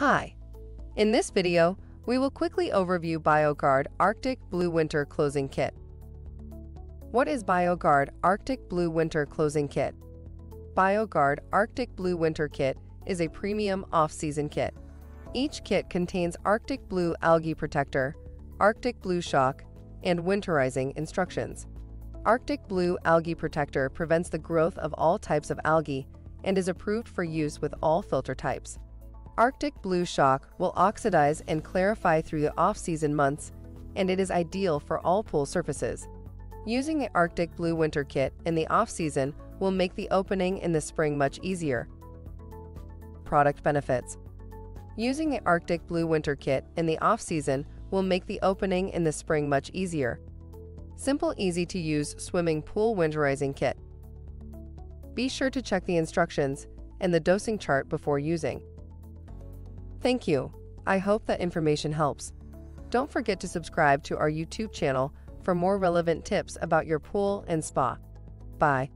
Hi. In this video, we will quickly overview BioGuard Arctic Blue Winter Closing Kit. What is BioGuard Arctic Blue Winter Closing Kit? BioGuard Arctic Blue Winter Kit is a premium off-season kit. Each kit contains Arctic Blue Algae Protector, Arctic Blue Shock, and winterizing instructions. Arctic Blue Algae Protector prevents the growth of all types of algae and is approved for use with all filter types. Arctic Blue Shock will oxidize and clarify through the off-season months, and it is ideal for all pool surfaces. Using the Arctic Blue Winter Kit in the off-season will make the opening in the spring much easier. Product benefits Using the Arctic Blue Winter Kit in the off-season will make the opening in the spring much easier. Simple easy to use swimming pool winterizing kit. Be sure to check the instructions and the dosing chart before using. Thank you. I hope that information helps. Don't forget to subscribe to our YouTube channel for more relevant tips about your pool and spa. Bye.